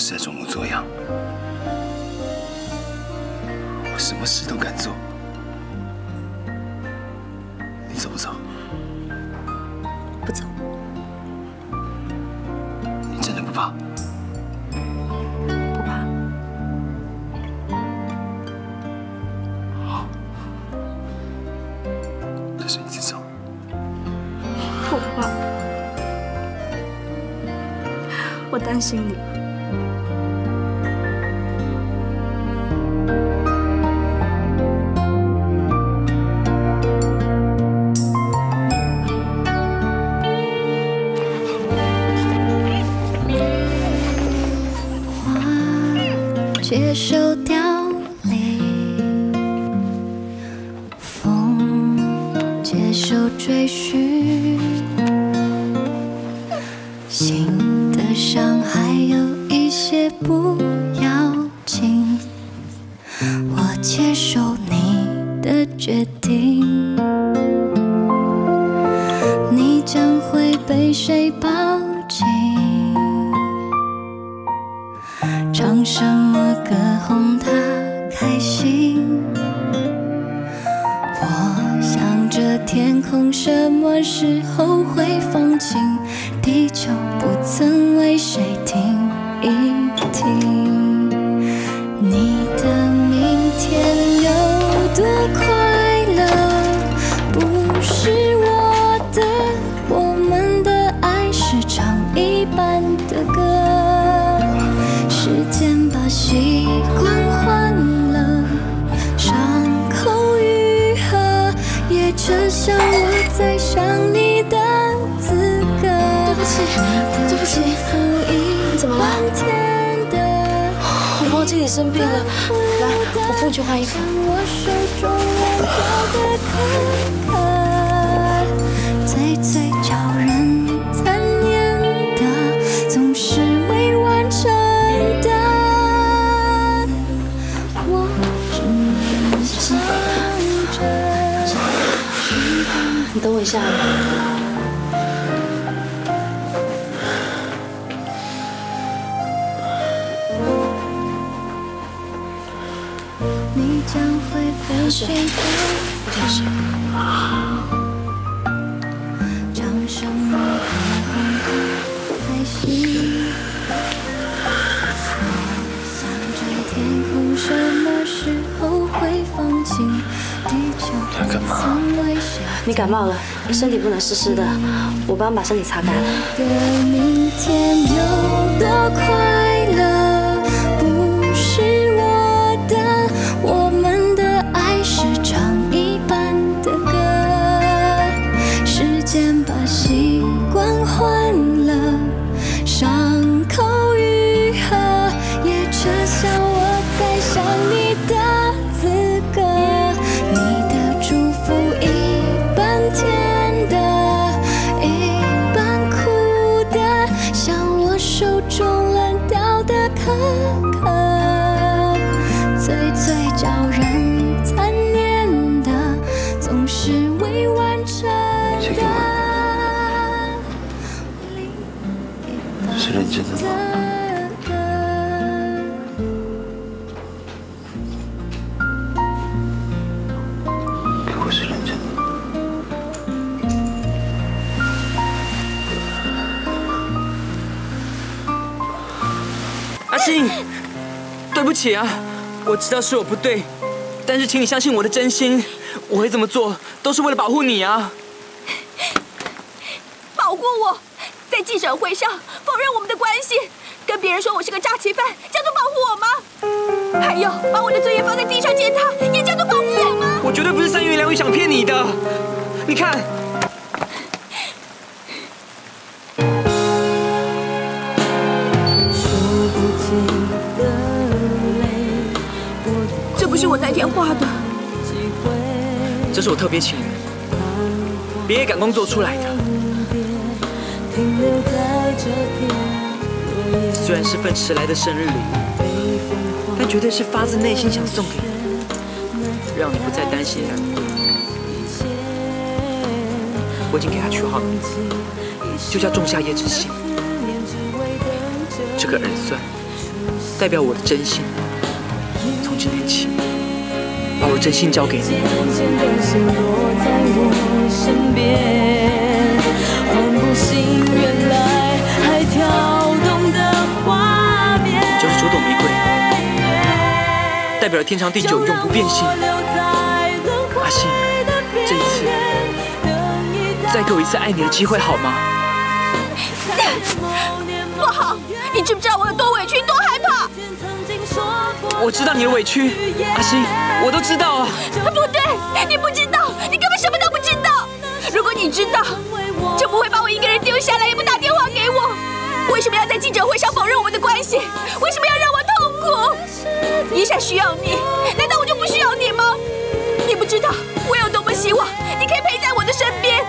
是在装模作样，我什么事都敢做。你走不走？不走。你真的不怕？不怕。好，这是你自找。不怕。我担心你。接受追寻，心的伤还有一些不要紧，我接受你的决定，空什么时候会放晴，地球不曾为谁停一停。生病了，来，我扶你去换衣服。晴？地球你干嘛？你感冒了，身体不能湿湿的，我帮你把身体擦干信，对不起啊，我知道是我不对，但是请你相信我的真心，我会这么做都是为了保护你啊。保护我，在记者会上否认我们的关系，跟别人说我是个诈欺犯，叫做保护我吗？还有把我的尊严放在地上践踏，也叫做保护我吗？我绝对不是三言两语想骗你的，你看。不是我那天画的，这是我特别请人，连夜赶工做出来的。虽然是份迟来的生日礼物，但绝对是发自内心想送给你，让你不再担心难过。我已经给他取好名字，就叫仲夏夜之星。这个耳钻代表我的真心。从今天起，把我真心交给你。就是九朵玫瑰，代表了天长地久、永不变心。阿信，这一次，再给我一次爱你的机会好吗？不好！你知不知道我有多？我知道你的委屈，阿星，我都知道啊。不对，你不知道，你根本什么都不知道。如果你知道，就不会把我一个人丢下来，也不打电话给我。为什么要在记者会上否认我们的关系？为什么要让我痛苦？一下需要你，难道我就不需要你吗？你不知道我有多么希望你可以陪在我的身边。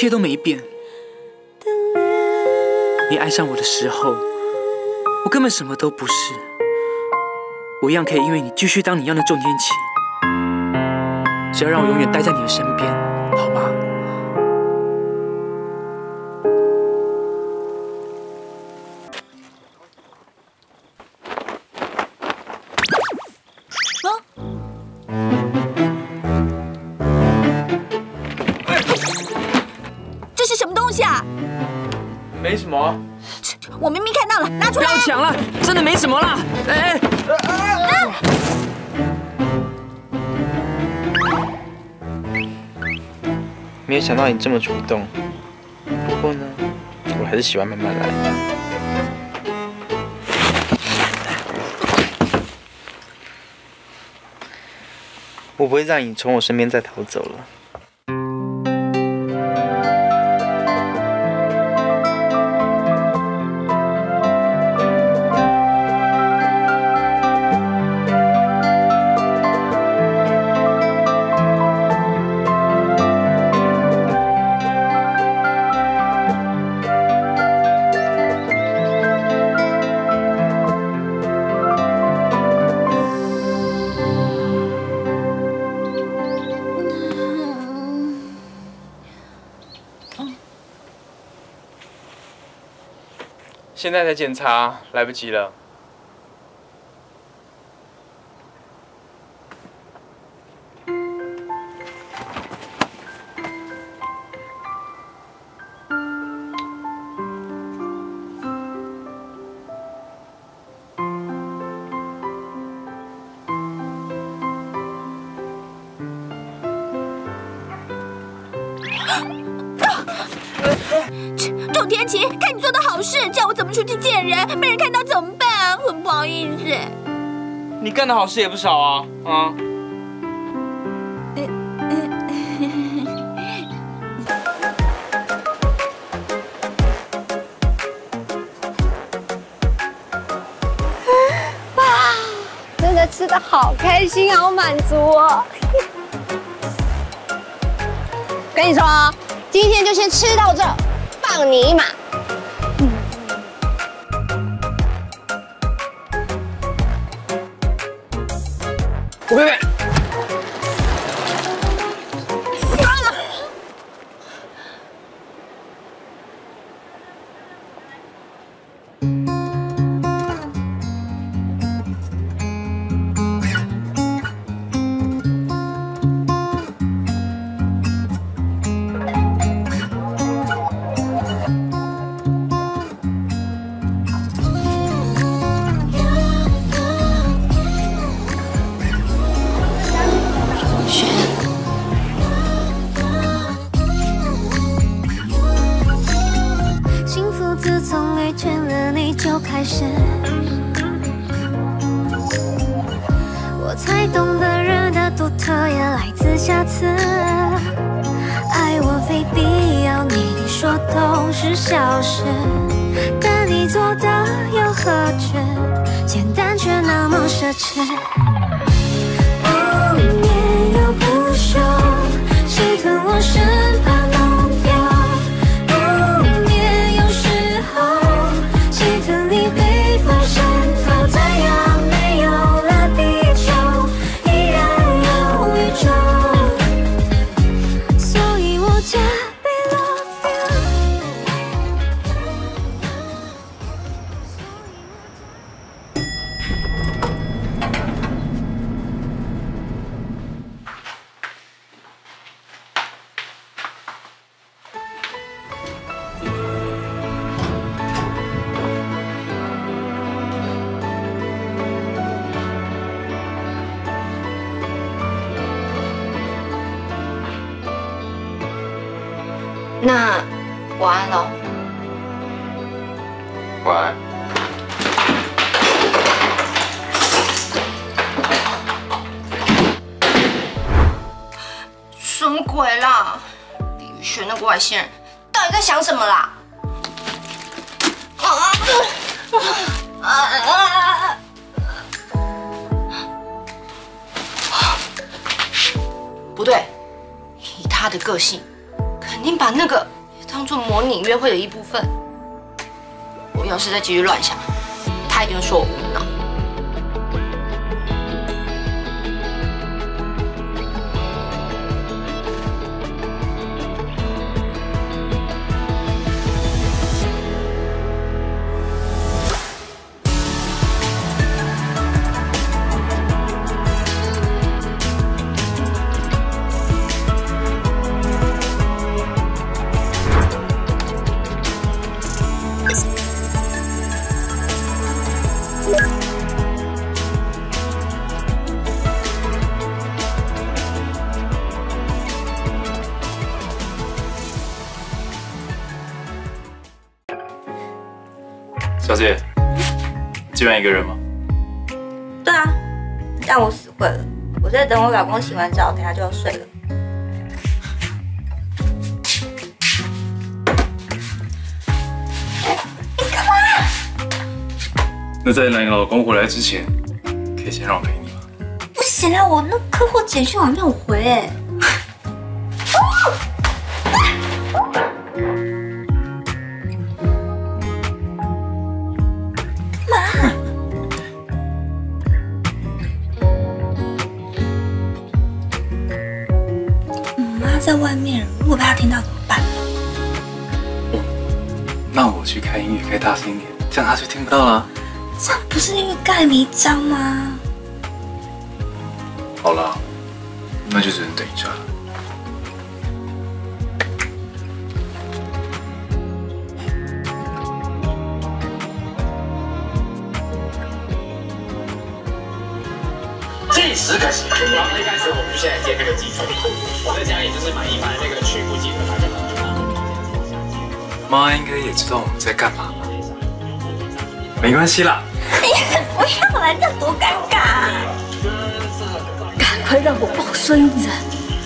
一切都没变。你？爱上我的时候，我根本什么都不是。我一样可以因为你继续当你一样的重天启。只要让我永远待在你的身边，好吗？没什么，我明明看到了，拿出不来不！要抢了，真的没什么啦。哎，没有想到你这么主动，不过呢，我还是喜欢慢慢来。我不会让你从我身边再逃走了。现在才检查，来不及了。天琪，看你做的好事，叫我怎么出去见人？被人看到怎么办啊？很不好意思。你干的好事也不少啊，啊！真的吃的好开心，好满足哦。跟你说啊，今天就先吃到这，放你一马。我妹独特也来自瑕疵。爱我非必要，你说都是小事，但你做的又何止？简单却那么奢侈。不眠又不休，谁疼我身李宇轩那个外星人到底在想什么啦？啊啊啊！不对，以他的个性，肯定把那个也当做模拟约会的一部分。我要是再继续乱想，他一定会说我无脑。小姐，今晚一个人吗？对啊，但我死会了。我在等我老公洗完澡，等下就要睡了。你干嘛那在你老公回来之前，可以先让我陪你吗？不行啊，我那客户简讯我还没有回那我去开音乐开大声一点，这样他就听不到了。这样不是因为盖迷章吗？好了，那就只能等一下了。计时开始。然后一开始我们就现在接这个基础，我在家也就是买一买那个曲目记得大家妈应该也知道我们在干嘛吧？没关系啦，哎呀不要来，这多尴尬、啊！赶快让我抱孙子，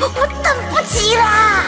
我等不及啦！